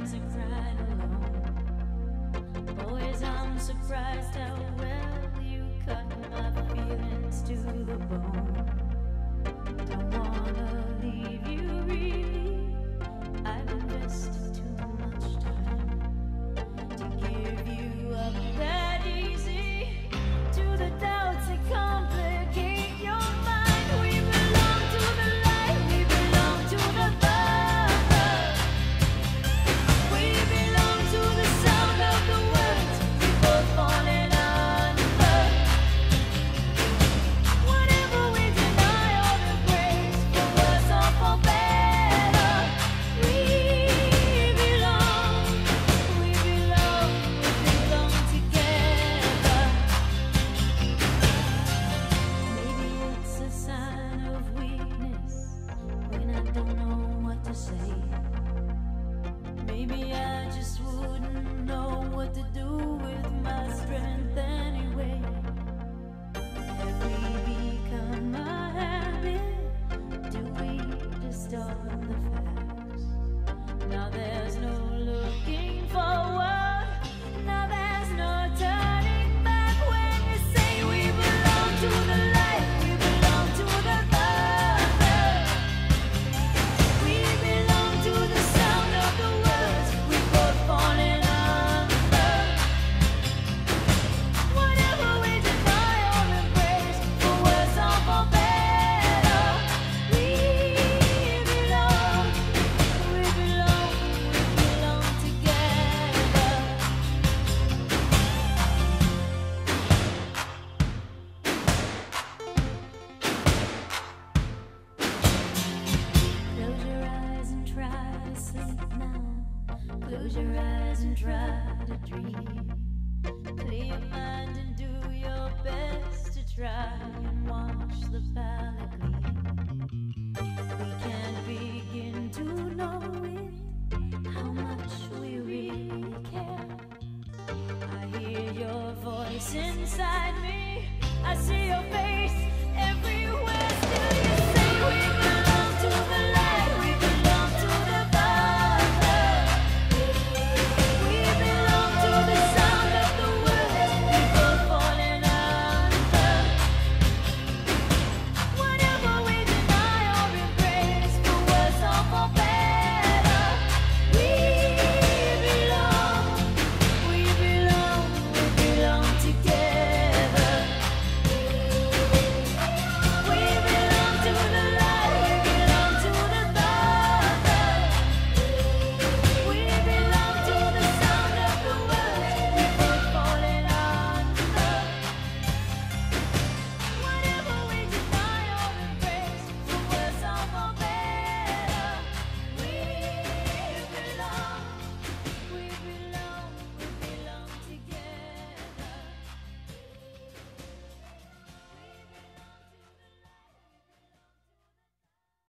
times and cried. Close your eyes and try to dream. Clear your mind and do your best to try and watch the. We can't begin to know it, how much we really care. I hear your voice inside me. I see your face.